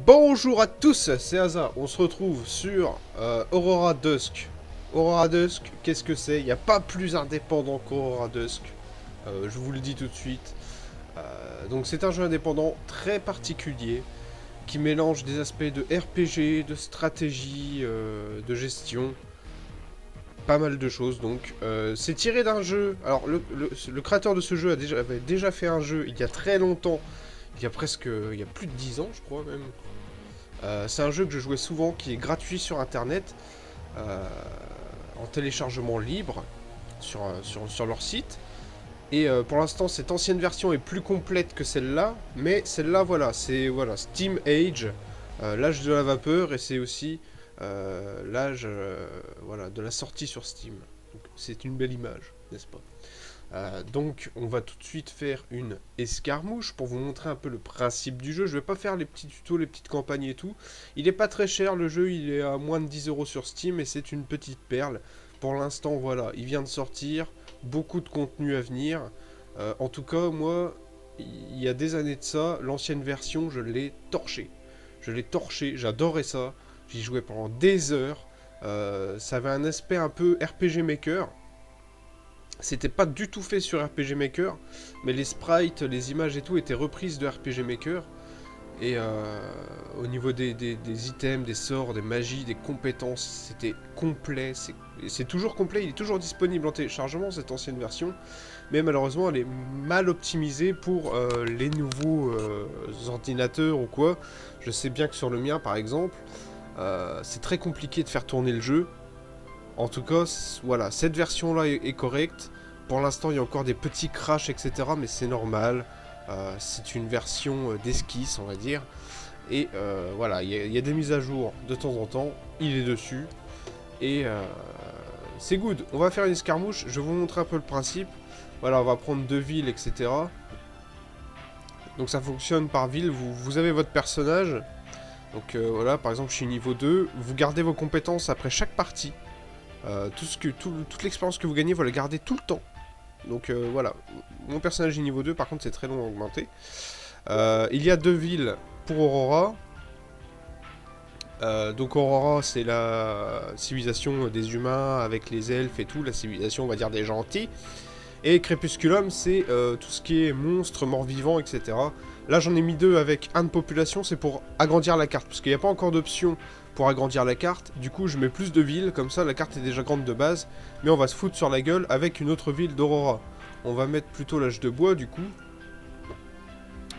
Bonjour à tous, c'est Aza. On se retrouve sur euh, Aurora Dusk. Aurora Dusk, qu'est-ce que c'est? Il n'y a pas plus indépendant qu'Aurora Dusk. Euh, je vous le dis tout de suite. Euh, donc c'est un jeu indépendant très particulier qui mélange des aspects de RPG, de stratégie, de gestion. Pas mal de choses donc. c'est tiré d'un jeu. Alors le, créateur de ce jeu avait déjà fait un jeu il y a très longtemps il y a presque, il y a plus de 10 ans, je crois même. Euh, c'est un jeu que je jouais souvent, qui est gratuit sur internet, euh, en téléchargement libre, sur, euh, sur, leur site. Et pour l'instant, cette ancienne version est plus complète que celle-là, mais celle-là, voilà, c'est voilà, Steam Age, l'âge de la vapeur, et c'est aussi l'âge voilà, de la sortie sur Steam. C'est une belle image, n'est-ce pas? Euh, donc on va tout de suite faire une escarmouche pour vous montrer un peu le principe du jeu. Je vais pas faire les petits tutos, les petites campagnes et tout. Il est pas très cher le jeu, il est à moins de 10 euros sur Steam et c'est une petite perle. Pour l'instant voilà, il vient de sortir, beaucoup de contenu à venir. Euh, en tout cas moi, il y a des années de ça, l'ancienne version je l'ai torché. Je l'ai torché, j'adorais ça. J'y jouais pendant des heures. Euh, ça avait un aspect un peu RPG Maker. C'était pas du tout fait sur RPG Maker, mais les sprites, les images et tout étaient reprises de RPG Maker. Et euh, au niveau des, items, des sorts, des magies, des compétences, c'était complet. C'est toujours complet, il est toujours disponible en téléchargement, cette ancienne version. Mais malheureusement, elle est mal optimisée pour euh, les nouveaux euh, ordinateurs ou quoi. Je sais bien que sur le mien, par exemple, c'est très compliqué de faire tourner le jeu. En tout cas, voilà, cette version-là est, correcte. Pour l'instant, il y a encore des petits crashs, etc. Mais c'est normal. Euh, c'est une version euh, d'esquisse, on va dire. Et euh, voilà, il y, a des mises à jour de temps en temps. Il est dessus. Et c'est good. On va faire une escarmouche. Je vous montrer un peu le principe. Voilà, on va prendre deux villes, etc. Donc ça fonctionne par ville. Vous, vous avez votre personnage. Donc voilà, par exemple, je suis niveau 2. Vous gardez vos compétences après chaque partie. Euh, tout ce que, toute l'expérience que vous gagnez, vous la gardez tout le temps. Donc euh, voilà, mon personnage est niveau 2, par contre c'est très long à augmenter. Euh, il y a deux villes pour Aurora. donc Aurora c'est la civilisation des humains avec les elfes et tout, la civilisation on va dire des gentils. Et Crépusculum c'est tout ce qui est monstres, morts-vivants, etc. Là j'en ai mis deux avec un de population, c'est pour agrandir la carte, parce qu'il n'y a pas encore d'option pour agrandir la carte. Du coup, je mets plus de villes, comme ça la carte est déjà grande de base. Mais on va se foutre sur la gueule avec une autre ville d'Aurora. On va mettre plutôt l'âge de bois, du coup.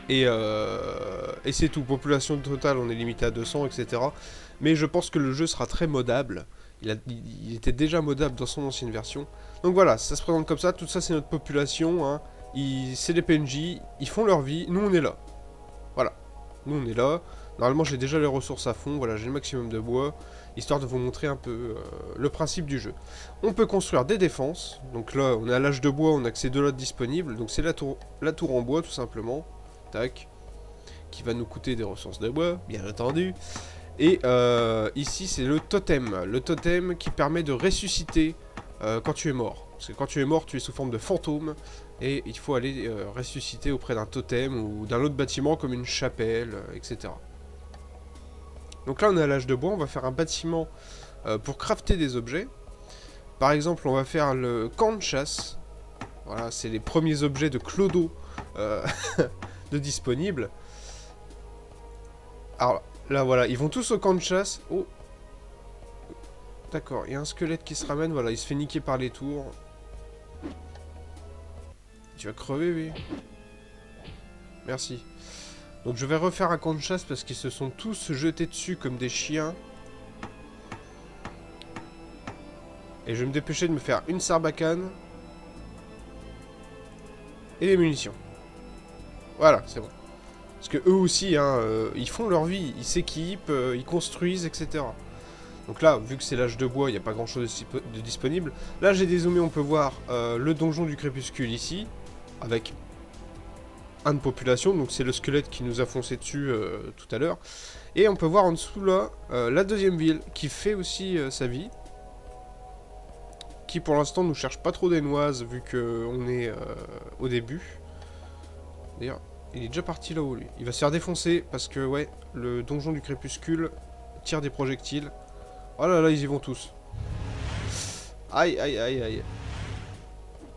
Et, euh, c'est tout. Population totale, on est limité à 200, etc. Mais je pense que le jeu sera très modable. Il, il était déjà modable dans son ancienne version. Donc voilà, ça se présente comme ça. Tout ça, c'est notre population. Hein. C'est des PNJ. Ils font leur vie. Nous, on est là. Voilà. Nous, on est là. Normalement, j'ai déjà les ressources à fond, voilà, j'ai le maximum de bois, histoire de vous montrer un peu euh, le principe du jeu. On peut construire des défenses, donc là, on est à l'âge de bois, on a que ces deux lots disponibles, donc c'est la tour, en bois, tout simplement, tac, qui va nous coûter des ressources de bois, bien entendu. Et euh, ici, c'est le totem, le totem qui permet de ressusciter euh, quand tu es mort. Parce que quand tu es mort, tu es sous forme de fantôme, et il faut aller ressusciter auprès d'un totem ou d'un autre bâtiment comme une chapelle, etc. Donc là, on est à l'âge de bois, on va faire un bâtiment euh, pour crafter des objets. Par exemple, on va faire le camp de chasse. Voilà, c'est les premiers objets de Clodo euh, de disponibles. Alors là, voilà, ils vont tous au camp de chasse. Oh D'accord, il y a un squelette qui se ramène, voilà, il se fait niquer par les tours. Tu vas crever, oui. Merci. Donc je vais refaire un camp de chasse parce qu'ils se sont tous jetés dessus comme des chiens. Et je vais me dépêcher de me faire une sarbacane. Et des munitions. Voilà, c'est bon. Parce que eux aussi, hein, euh, ils font leur vie, ils s'équipent, euh, ils construisent, etc. Donc là, vu que c'est l'âge de bois, il n'y a pas grand chose de, disponible. Là, j'ai dézoomé, on peut voir euh, le donjon du crépuscule ici, avec un de population, donc c'est le squelette qui nous a foncé dessus euh, tout à l'heure. Et on peut voir en dessous là, euh, la deuxième ville, qui fait aussi euh, sa vie. Qui pour l'instant nous cherche pas trop des noises, vu qu'on est au début. D'ailleurs, Il est déjà parti là-haut, lui. Il va se faire défoncer, parce que, ouais, le donjon du crépuscule tire des projectiles. Oh là là, ils y vont tous. Aïe, aïe, aïe, aïe.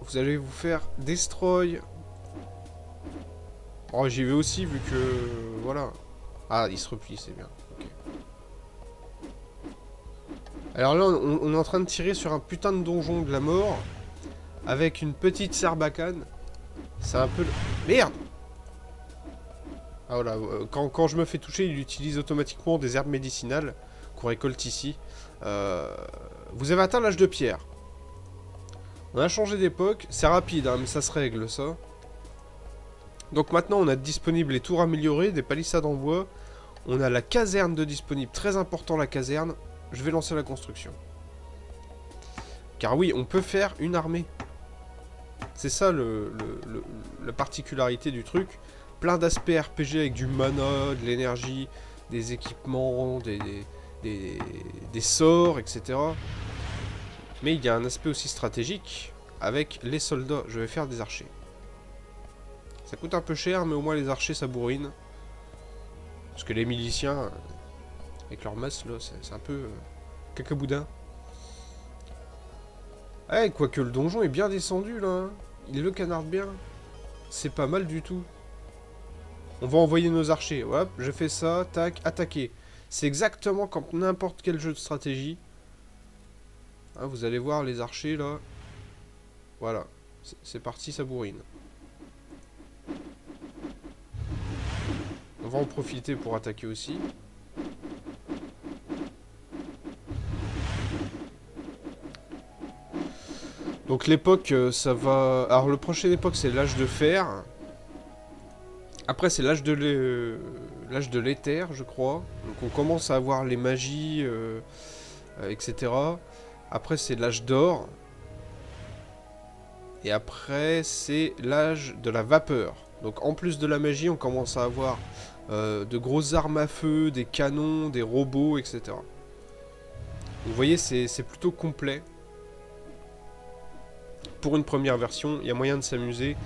Vous allez vous faire destroy. Oh, j'y vais aussi, vu que... Voilà. Ah, il se replie, c'est bien. Alors là, on, est en train de tirer sur un putain de donjon de la mort. Avec une petite sarbacane. C'est un peu... Merde Ah voilà, euh, quand, quand, je me fais toucher, il utilise automatiquement des herbes médicinales qu'on récolte ici. Euh, vous avez atteint l'âge de pierre. On a changé d'époque. C'est rapide, hein, mais ça se règle, ça. Donc maintenant, on a disponible les tours améliorées, des palissades en bois. On a la caserne de disponible. Très important, la caserne. Je vais lancer la construction. Car oui, on peut faire une armée. C'est ça la particularité du truc. Plein d'aspects RPG avec du mana, de l'énergie, des équipements, des, sorts, etc. Mais il y a un aspect aussi stratégique avec les soldats. Je vais faire des archers. Ça coûte un peu cher, mais au moins les archers ça bourrine. Parce que les miliciens, avec leur masse là, c'est un peu euh, cacaboudin. Eh, quoique le donjon est bien descendu là. Hein. Il le canarde bien. C'est pas mal du tout. On va envoyer nos archers. Hop, je fais ça, tac, attaquer. C'est exactement comme n'importe quel jeu de stratégie. Hein, vous allez voir les archers là. Voilà. C'est parti, ça bourrine. On va en profiter pour attaquer aussi. Donc l'époque, euh, ça va... Alors le prochain époque, c'est l'âge de fer. Après, c'est l'âge de l'âge de l'éther, je crois. Donc on commence à avoir les magies, euh, euh, etc. Après, c'est l'âge d'or. Et après, c'est l'âge de la vapeur. Donc en plus de la magie, on commence à avoir de grosses armes à feu, des canons, des robots, etc. vous voyez, c'est plutôt complet pour une première version, il y a moyen de s'amuser.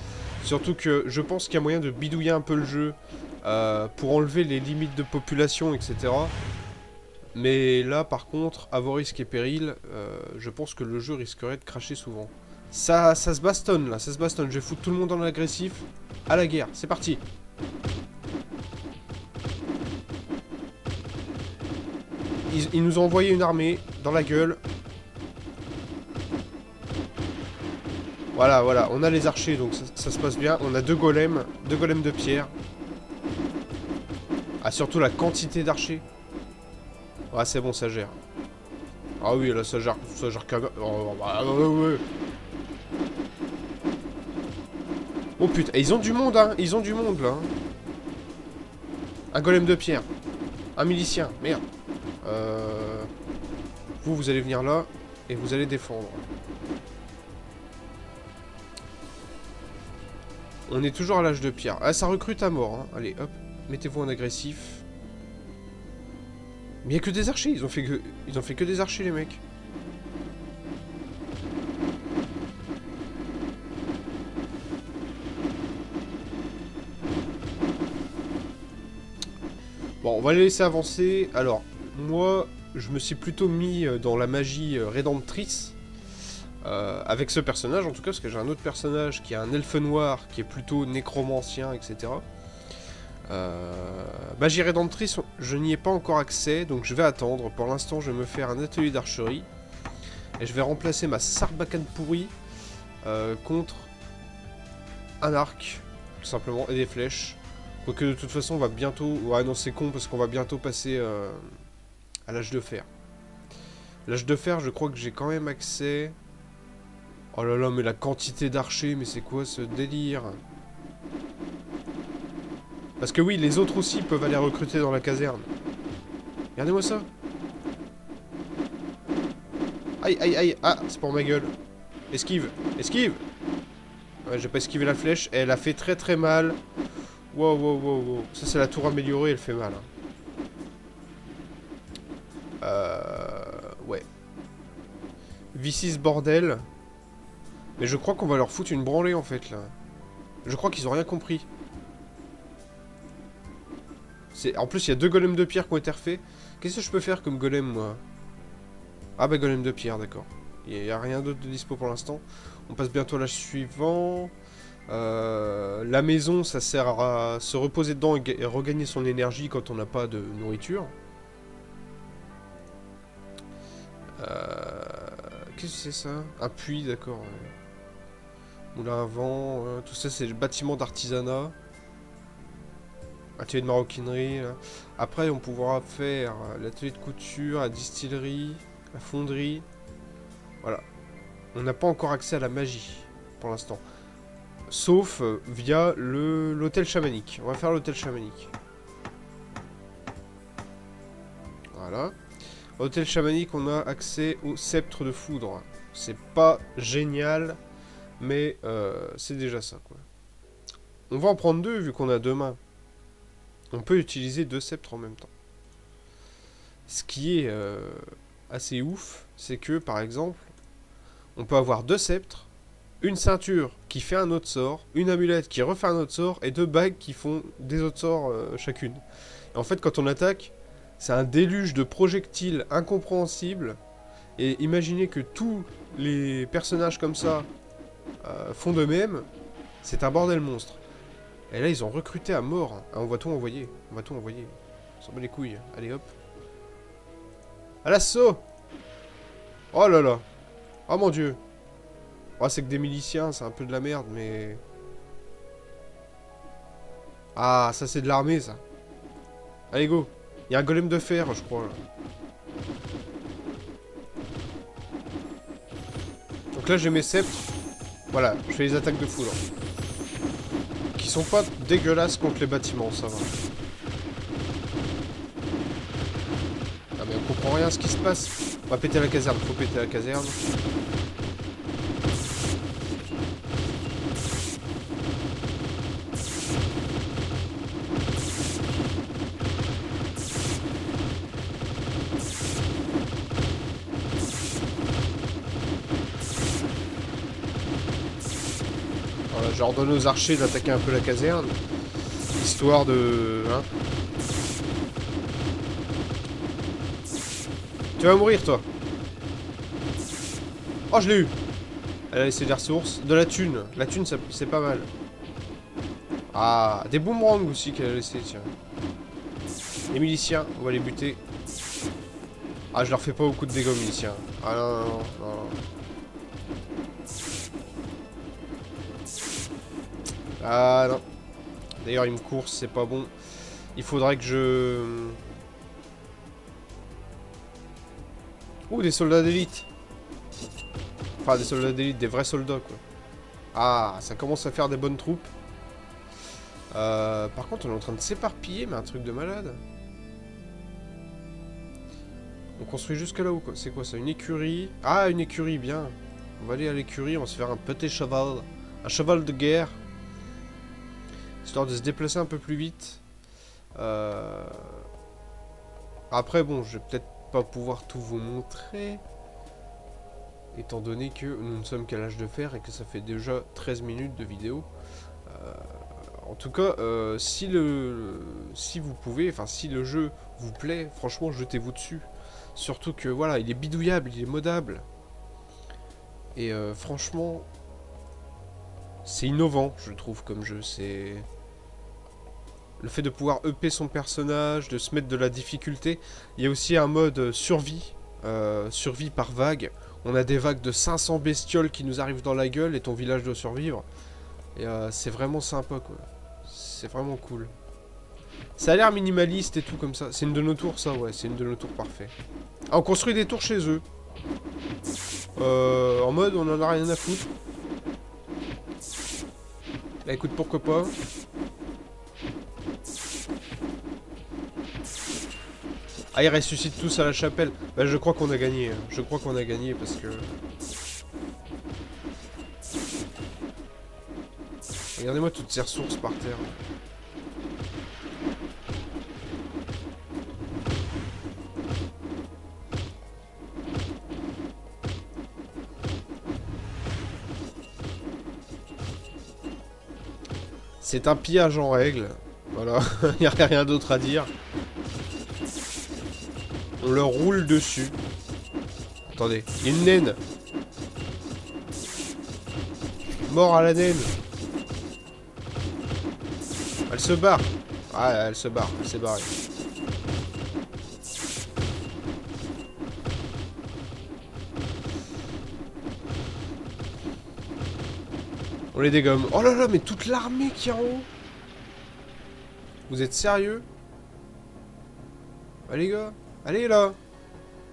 Surtout que je pense qu'il y a moyen de bidouiller un peu le jeu euh, pour enlever les limites de population, etc. Mais là, par contre, à vos risques et périls, euh, je pense que le jeu risquerait de cracher souvent. Ça, ça se bastonne, là, ça se bastonne. Je vais foutre tout le monde dans l'agressif. À la guerre, c'est parti ils nous ont envoyé une armée dans la gueule. Voilà, voilà, on a les archers, donc ça, se passe bien. On a deux golems, deux golems de pierre. Ah, surtout la quantité d'archers. Ah, c'est bon, ça gère. Ah oui, là, ça gère, ça gère Oh, bah, ouais, Oh putain, ils ont du monde, hein Ils ont du monde, là. Hein. Un golem de pierre. Un milicien, merde. Euh... Vous, vous allez venir là, et vous allez défendre. On est toujours à l'âge de pierre. Ah, ça recrute à mort. Hein. Allez, hop. Mettez-vous en agressif. Mais il a que des archers. Ils ont, fait que... Ils ont fait que des archers, les mecs. Bon, on va les laisser avancer. Alors, moi, je me suis plutôt mis euh, dans la magie euh, rédemptrice. Euh, avec ce personnage en tout cas, parce que j'ai un autre personnage qui est un elfe noir, qui est plutôt nécromancien, etc. Euh, magie rédemptrice, je n'y ai pas encore accès, donc je vais attendre. Pour l'instant, je vais me faire un atelier d'archerie. Et je vais remplacer ma sarbacane pourrie euh, contre un arc, tout simplement, et des flèches. Quoique de toute façon, on va bientôt... Ouais, non, c'est con, parce qu'on va bientôt passer euh, à l'âge de fer. L'âge de fer, je crois que j'ai quand même accès... Oh là là, mais la quantité d'archers, mais c'est quoi ce délire? Parce que oui, les autres aussi peuvent aller recruter dans la caserne. Regardez-moi ça. Aïe, aïe, aïe. Ah, c'est pour ma gueule. Esquive, esquive Ouais, j'ai pas esquivé la flèche. Elle a fait très très mal. Wow, wow, wow, wow. Ça, c'est la tour améliorée, elle fait mal. Hein. Euh... Ouais. V6 bordel. Mais je crois qu'on va leur foutre une branlée en fait là. Je crois qu'ils ont rien compris. En plus, il y a deux golems de pierre qui ont été refaits. Qu'est-ce que je peux faire comme golem, moi? Ah bah golem de pierre, d'accord. Il n'y a rien d'autre de dispo pour l'instant. On passe bientôt à l'âge suivant. Euh, la maison, ça sert à se reposer dedans et regagner son énergie quand on n'a pas de nourriture. Euh, qu'est-ce que c'est ça? Un puits, d'accord. Moulin à vent, tout ça c'est le bâtiment d'artisanat. Atelier de maroquinerie. Après, on pourra faire l'atelier de couture, la distillerie, la fonderie. Voilà. On n'a pas encore accès à la magie pour l'instant. Sauf euh, via l'hôtel chamanique. On va faire l'hôtel chamanique. Voilà. Hôtel chamanique, on a accès au sceptre de foudre. C'est pas génial, mais euh, c'est déjà ça. On va en prendre deux, vu qu'on a deux mains. On peut utiliser deux sceptres en même temps. Ce qui est euh, assez ouf, c'est que, par exemple, on peut avoir deux sceptres, une ceinture qui fait un autre sort, une amulette qui refait un autre sort, et deux bagues qui font des autres sorts euh, chacune. En fait, quand on attaque, c'est un déluge de projectiles incompréhensibles. Et imaginez que tous les personnages comme ça euh, font de même, c'est un bordel monstre. Et là, ils ont recruté à mort. Ah, on va tout envoyer. On va tout envoyer. On s'en bat les couilles. Allez, hop. À l'assaut Oh là là Oh mon dieu Oh, c'est que des miliciens, c'est un peu de la merde, mais... Ah, ça c'est de l'armée, ça. Allez, go. Il y a un golem de fer, je crois. Donc là, j'ai mes sceptres. Voilà, je fais les attaques de foudre. Qui sont pas dégueulasses contre les bâtiments, ça va. Ah mais on comprend rien à ce qui se passe. On va péter la caserne, faut péter la caserne. J'ordonne aux archers d'attaquer un peu la caserne. Histoire de... Hein tu vas mourir, toi. Oh, je l'ai eu. Elle a laissé des ressources. De la thune. La thune, c'est pas mal. Ah, des boomerangs aussi qu'elle a laissé, tiens. Les miliciens, on va les buter. Ah, je leur fais pas beaucoup de dégâts miliciens. Ah non, non, non. non. Ah non. D'ailleurs, il me course, c'est pas bon. Il faudrait que je... Ouh, des soldats d'élite. Enfin, des soldats d'élite, des vrais soldats, quoi. Ah, ça commence à faire des bonnes troupes. Euh, par contre, on est en train de s'éparpiller, mais un truc de malade. On construit jusque là-haut, quoi? C'est quoi ça? Une écurie? Ah, une écurie, bien. On va aller à l'écurie, on va se faire un petit cheval. Un cheval de guerre histoire de se déplacer un peu plus vite. Euh, après, bon, je vais peut-être pas pouvoir tout vous montrer, étant donné que nous ne sommes qu'à l'âge de fer et que ça fait déjà 13 minutes de vidéo. Euh, en tout cas, euh, si le, si vous pouvez, enfin si le jeu vous plaît, franchement, jetez-vous dessus. Surtout que voilà, il est bidouillable, il est modable. Et franchement, c'est innovant, je trouve, comme jeu. C'est le fait de pouvoir EP son personnage, de se mettre de la difficulté. Il y a aussi un mode survie, euh, survie par vague. On a des vagues de 500 bestioles qui nous arrivent dans la gueule et ton village doit survivre. Et euh, c'est vraiment sympa quoi. C'est vraiment cool. Ça a l'air minimaliste et tout comme ça. C'est une de nos tours ça, ouais, c'est une de nos tours parfait. Ah, on construit des tours chez eux. Euh, en mode on en a rien à foutre. Bah écoute, pourquoi pas. Ah, ils ressuscitent tous à la chapelle. Bah, je crois qu'on a gagné. Hein. Je crois qu'on a gagné parce que... Regardez-moi toutes ces ressources par terre. C'est un pillage en règle. Voilà, il n'y a rien d'autre à dire. On leur roule dessus. Attendez, il y a une naine. Mort à la naine. Elle se barre. Ah, elle se barre, elle s'est barrée. On les dégomme. Oh là là, mais toute l'armée qui est en haut Vous êtes sérieux? Allez gars Allez là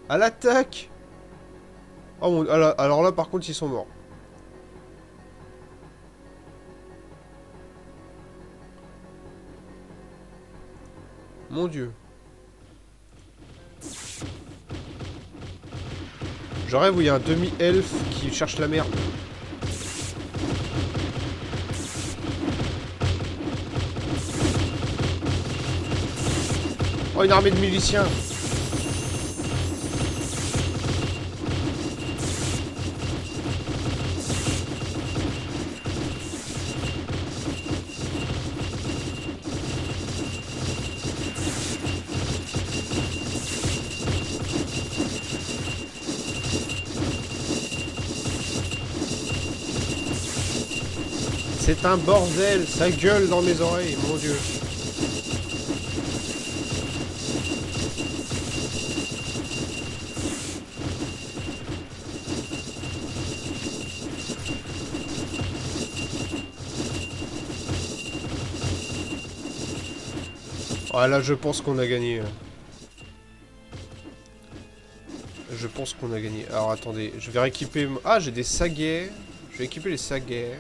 À l'attaque Oh mon... Alors là, par contre, ils sont morts. Mon dieu. Je rêve où il y a un demi-elfe qui cherche la merde. Oh, une armée de miliciens un bordel, ça gueule dans mes oreilles, mon dieu. Ah là je pense qu'on a gagné. Je pense qu'on a gagné. Alors attendez, je vais rééquiper... Ah j'ai des saguets. Je vais équiper les saguets.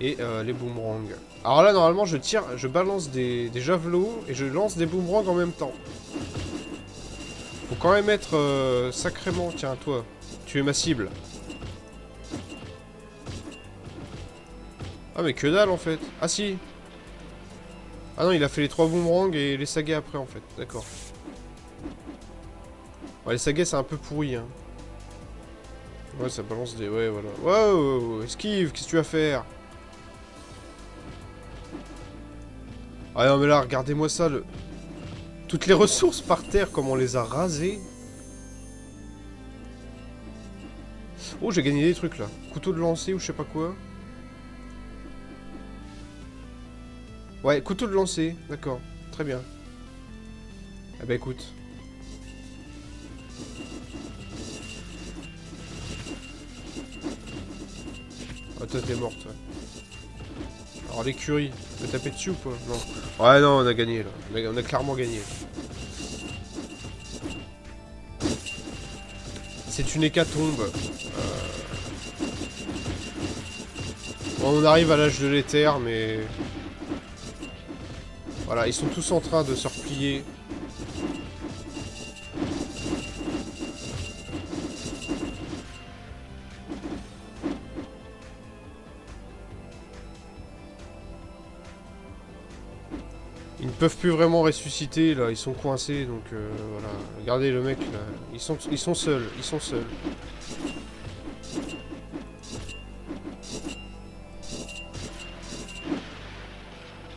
Et euh, les boomerangs. Alors là normalement je tire, je balance des, javelots et je lance des boomerangs en même temps. Faut quand même être euh, sacrément... Tiens toi, tu es ma cible. Ah mais que dalle en fait. Ah si, ah non, il a fait les trois boomerangs et les sagas après, en fait. D'accord. Les sagas, c'est un peu pourri, hein. Ouais, ça balance des... Ouais, voilà. Wow, esquive, qu'est-ce que tu vas faire? Ah non, mais là, regardez-moi ça, le... Toutes les ressources par terre, comme on les a rasées. Oh, j'ai gagné des trucs, là. Couteau de lancer ou je sais pas quoi. Ouais, couteau de lancer, d'accord. Très bien. Eh ben écoute. Oh toi t'es morte, Alors l'écurie, tu peux taper dessus ou pas Non. Ouais non, on a gagné là. On a, clairement gagné. C'est une hécatombe. Euh... on arrive à l'âge de l'éther, mais... Voilà, ils sont tous en train de se replier. Peuvent plus vraiment ressusciter là, ils sont coincés donc euh, voilà. Regardez le mec là, ils sont, ils sont seuls, ils sont seuls.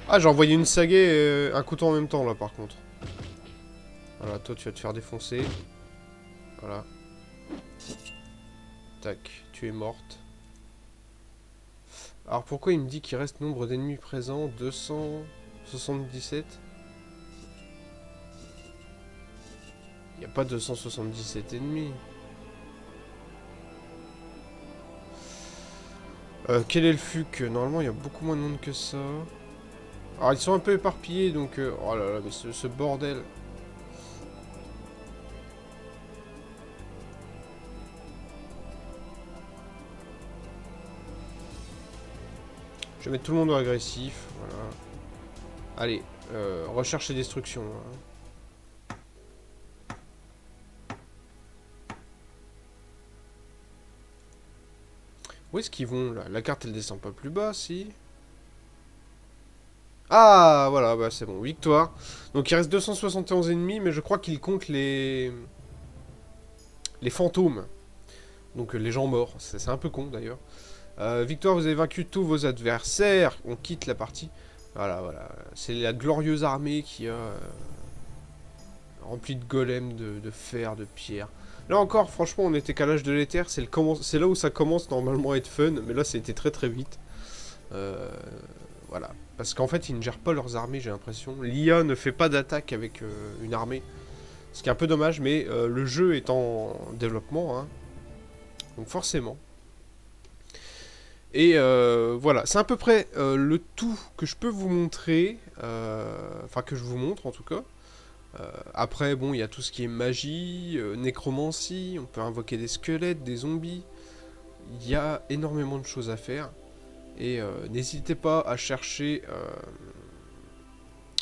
Ah, j'ai envoyé une saga et un couteau en même temps, là, par contre. Voilà, toi, tu vas te faire défoncer. Voilà. Tac, tu es morte. Alors, pourquoi il me dit qu'il reste nombre d'ennemis présents? 277 Il n'y a pas 277 ennemis. Euh, quel est le fuc Normalement, il y a beaucoup moins de monde que ça. Alors ils sont un peu éparpillés donc... Euh, oh là là, mais ce, bordel... Je vais mettre tout le monde agressif, voilà. Allez, euh, recherche et destruction. Hein. Où est-ce qu'ils vont là? La carte elle descend pas plus bas si ah, voilà, bah c'est bon, victoire. Donc il reste 271 ennemis, mais je crois qu'il compte les... Les fantômes. Donc les gens morts, c'est un peu con d'ailleurs. Euh, victoire, vous avez vaincu tous vos adversaires. On quitte la partie. Voilà, voilà. C'est la glorieuse armée qui a... Euh, remplie de golems, de, fer, de pierre. Là encore, franchement, on était qu'à l'âge de l'éther. C'est là où ça commence normalement à être fun. Mais là, c'était très très vite. Euh, voilà. Parce qu'en fait, ils ne gèrent pas leurs armées, j'ai l'impression. L'IA ne fait pas d'attaque avec euh, une armée. Ce qui est un peu dommage, mais le jeu est en développement. Hein. Donc forcément. Et euh, voilà, c'est à peu près euh, le tout que je peux vous montrer, euh, enfin que je vous montre en tout cas. après, bon, il y a tout ce qui est magie, nécromancie, on peut invoquer des squelettes, des zombies. Il y a énormément de choses à faire. Et n'hésitez pas à chercher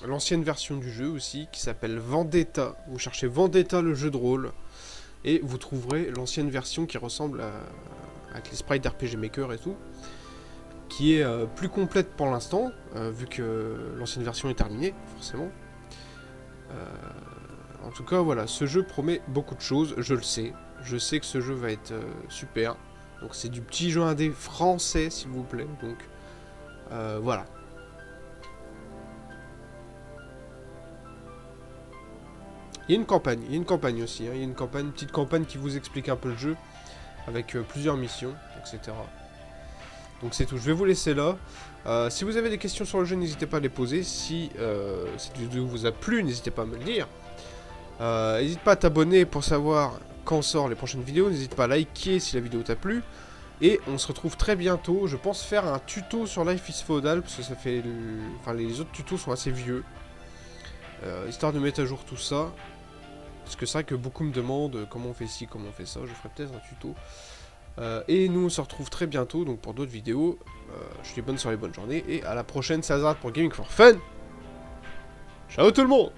l'ancienne version du jeu aussi, qui s'appelle Vendetta. Vous cherchez Vendetta le jeu de rôle, et vous trouverez l'ancienne version qui ressemble à, avec les sprites d'RPG Maker et tout, qui est euh, plus complète pour l'instant, euh, vu que l'ancienne version est terminée, forcément. Euh, en tout cas, voilà, ce jeu promet beaucoup de choses, je le sais. Je sais que ce jeu va être super. Donc c'est du petit jeu indé français, s'il vous plaît. Donc voilà. Il y a une campagne, il y a une campagne aussi, hein. il y a une campagne, une petite campagne qui vous explique un peu le jeu avec euh, plusieurs missions, etc. Donc c'est tout, je vais vous laisser là. Euh, si vous avez des questions sur le jeu, n'hésitez pas à les poser. Si euh, cette vidéo vous a plu, n'hésitez pas à me le dire. N'hésite pas à t'abonner pour savoir quand sort les prochaines vidéos. N'hésite pas à liker si la vidéo t'a plu. Et on se retrouve très bientôt. Je pense faire un tuto sur Life is Feudal, parce que ça fait... Enfin, les autres tutos sont assez vieux. histoire de mettre à jour tout ça. Parce que c'est vrai que beaucoup me demandent comment on fait ci, comment on fait ça. Je ferai peut-être un tuto. Euh, et nous on se retrouve très bientôt donc pour d'autres vidéos. Euh, je dis bonne soirée, bonne journée. Et à la prochaine, Sazard pour Gaming for Fun. Ciao tout le monde